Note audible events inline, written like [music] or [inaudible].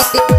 Bye. [laughs]